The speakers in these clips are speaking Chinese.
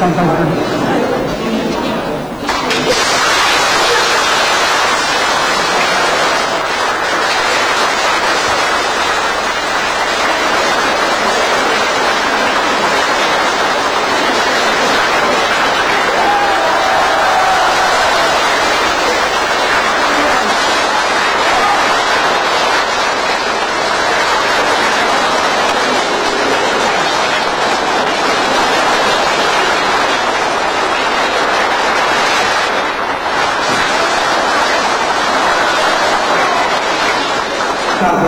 上上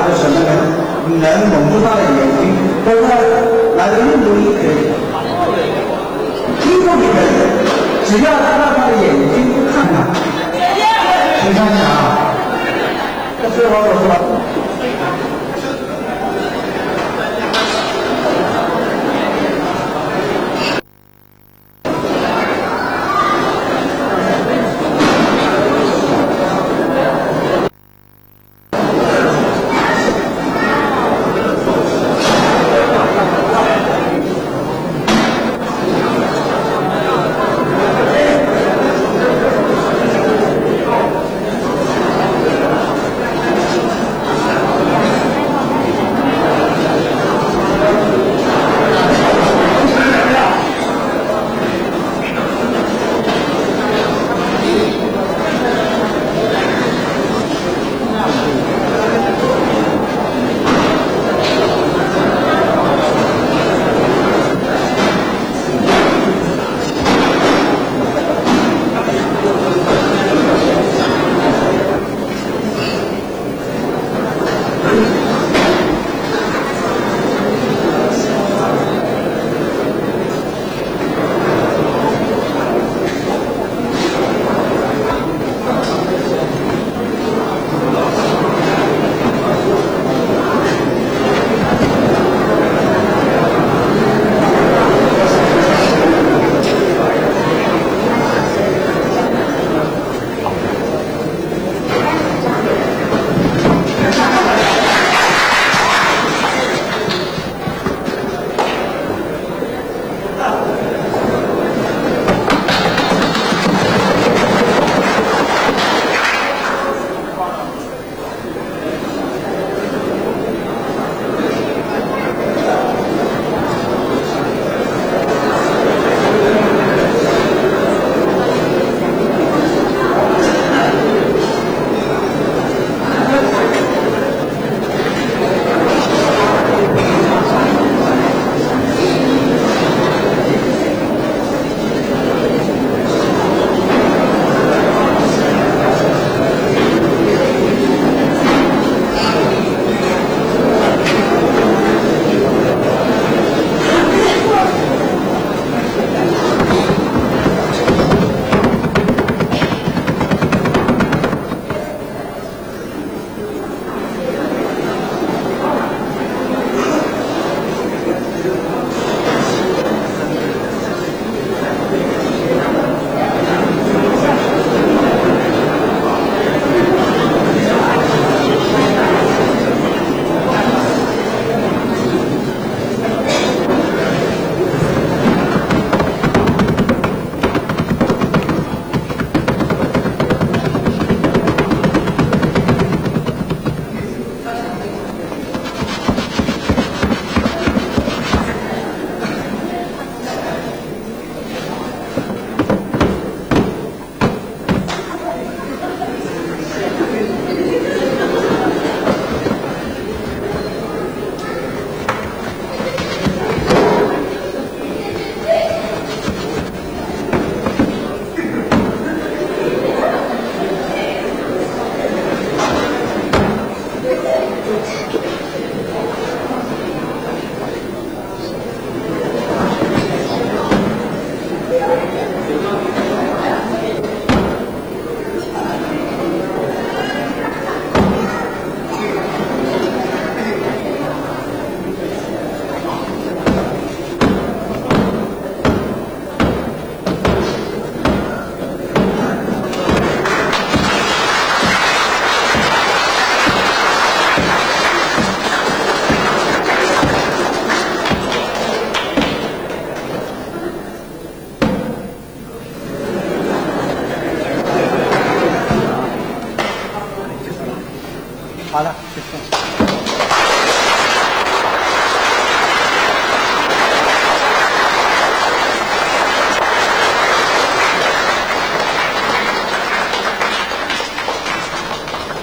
上。看过的什么人？能蒙住他的眼睛，但是来的印度也可以。印度的人，只要让他的眼睛看看，你看看啊，这是我所说。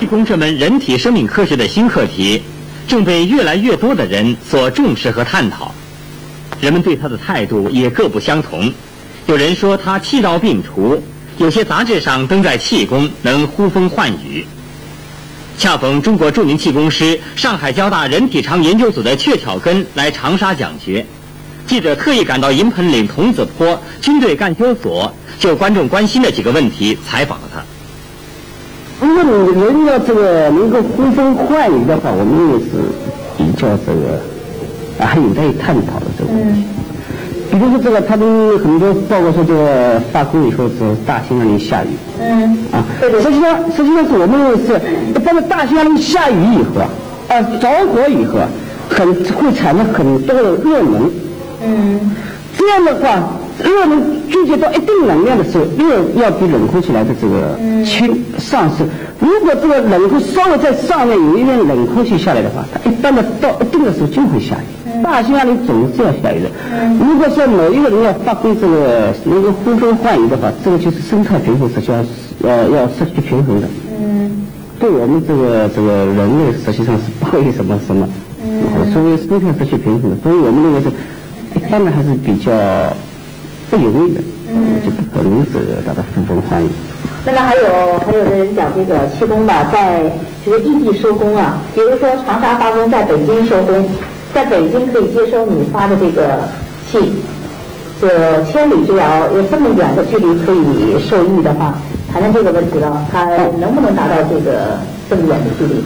功这门人体生命科学的新课题，正被越来越多的人所重视和探讨。人们对它的态度也各不相同。有人说他气道病除，有些杂志上登载气功能呼风唤雨。恰逢中国著名气功师、上海交大人体肠研究组的阙巧根来长沙讲学，记者特意赶到银盆岭童子坡军队干休所，就观众关心的几个问题采访了他。如果你人要这个能够呼风唤雨的话，我们认为是比较这个啊还有待探讨的这个问题。比如说这个，他们很多报告说这个发工以后是大兴安岭下雨。嗯。啊，实际上实际上是我们认为是，当这大兴安岭下雨以后啊，啊着火以后啊，很会产生很多的热能。嗯。这样的话，热能聚集到一定能量的时候，热要比冷空气来的这个轻上升。如果这个冷空稍微在上面有一点冷空气下来的话，它一般的到一定的时候就会下雨。大兴安岭总是要下雨的。如果说某一个人要发挥这个能够呼风唤雨的话，这个就是生态平衡实际上是要要失去平衡的。嗯。对我们这个这个人类实际上是不会什么什么，所以生态失去平衡的，所以我们认为是。一般的还是比较不有味的，嗯，就不可能这个达到呼风唤雨。那么还有还有的人讲这个气功吧，在就是异地收工啊，比如说长沙发功，在北京收工，在北京可以接收你发的这个气，这千里之遥，有这么远的距离可以受益的话，谈谈这个问题了，它能不能达到这个这么远的距离？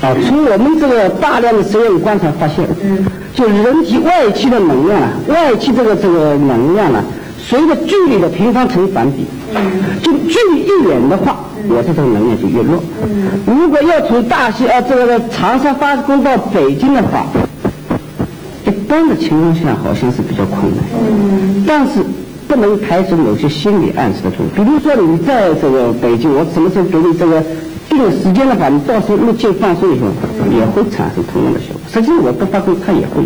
啊，从我们这个大量的实验观察发现，嗯，就人体外气的能量啊，外气这个这个能量啊，随着距离的平方成反比，嗯，就距离越远的话，我的这种能量就越弱，嗯，如果要从大西啊这个长沙发功到北京的话，一般的情况下好像是比较困难，嗯，但是不能排除某些心理暗示的作用，比如说你在这个北京，我什么时候给你这个。定时间的话，你到时候入境放松以后，也会产生同样的效果。实际我不发挥，他也会。